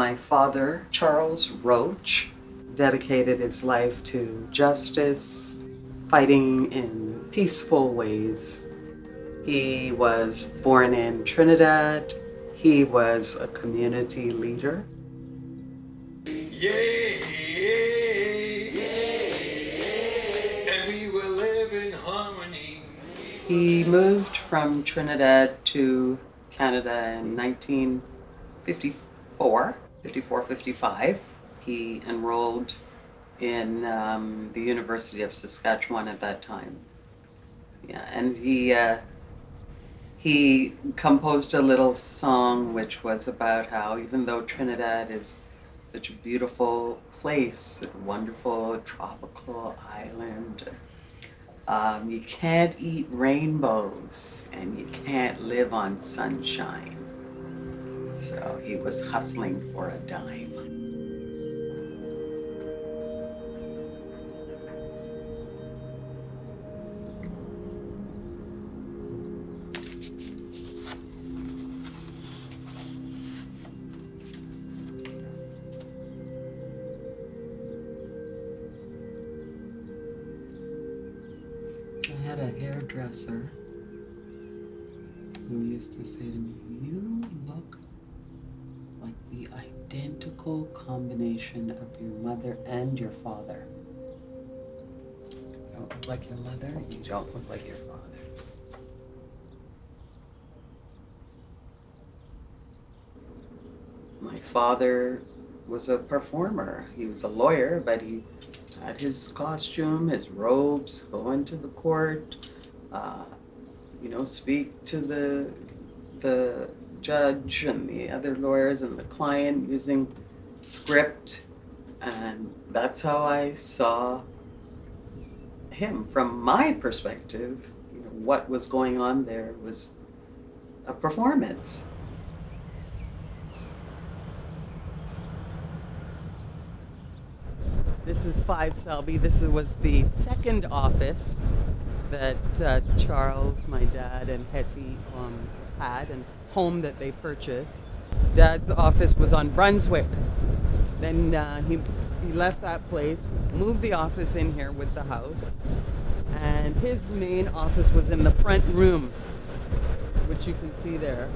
My father, Charles Roach, dedicated his life to justice, fighting in peaceful ways. He was born in Trinidad. He was a community leader. Yeah, and we will live in harmony. He moved from Trinidad to Canada in 1954, 54, 55. He enrolled in um, the University of Saskatchewan at that time. Yeah, and he uh, he composed a little song which was about how even though Trinidad is such a beautiful place, a wonderful tropical island, um, you can't eat rainbows and you can't live on sunshine. So he was hustling for a dime. I had a hairdresser who used to say to me, You look like the combination of your mother and your father. You don't look like your mother, you don't look like your father. My father was a performer. He was a lawyer, but he had his costume, his robes, go into the court, uh, you know, speak to the the judge and the other lawyers and the client using script, and that's how I saw him from my perspective. You know, what was going on there was a performance. This is Five Selby. This was the second office that uh, Charles, my dad, and Hetty um, had, and home that they purchased. Dad's office was on Brunswick. Then uh, he, he left that place, moved the office in here with the house, and his main office was in the front room, which you can see there.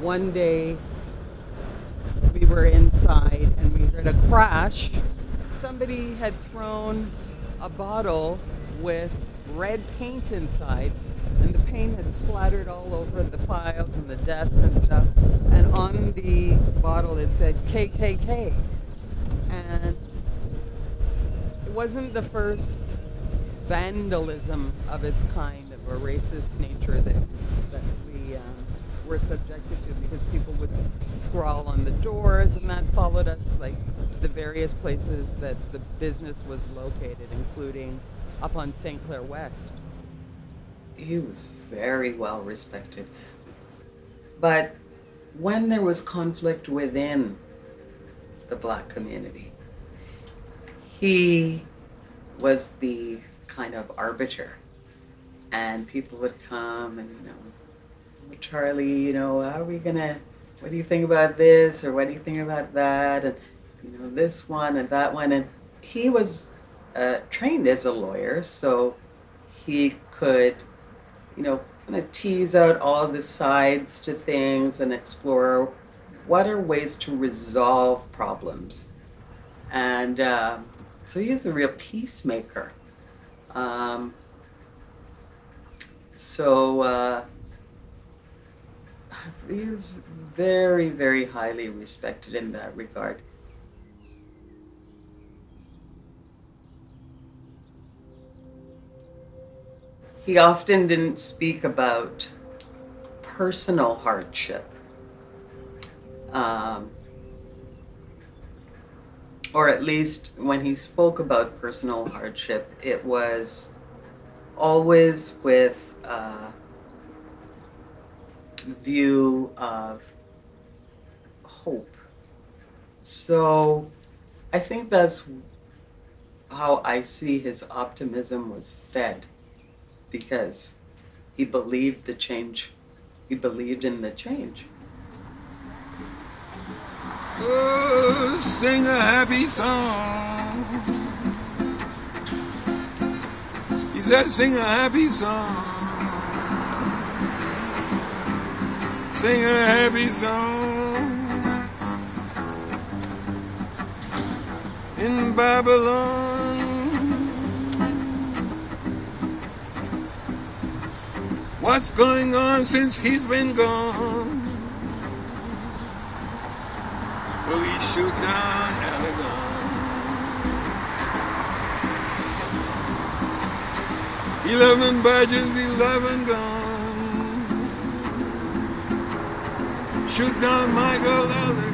One day, we were inside and we heard a crash somebody had thrown a bottle with red paint inside, and the paint had splattered all over the files and the desk and stuff. And on the bottle it said KKK. And it wasn't the first vandalism of its kind, of a racist nature that, that we um, were subjected to because people would scrawl on the doors and that followed us like the various places that the business was located, including up on St. Clair West. He was very well respected. But when there was conflict within the black community, he was the kind of arbiter. And people would come and, you know, Charlie, you know, how are we gonna, what do you think about this? Or what do you think about that? And you know, this one and that one. And he was uh, trained as a lawyer, so he could, you know, kind of tease out all the sides to things and explore what are ways to resolve problems. And um, so he is a real peacemaker. Um, so uh, he was very, very highly respected in that regard. He often didn't speak about personal hardship. Um, or at least when he spoke about personal hardship, it was always with a view of hope. So I think that's how I see his optimism was fed because he believed the change. He believed in the change. sing a happy song. He said, sing a happy song. Sing a happy song. In Babylon. What's going on since he's been gone? He shoot down Eligon. Eleven badges, eleven guns. Shoot down Michael Eligon.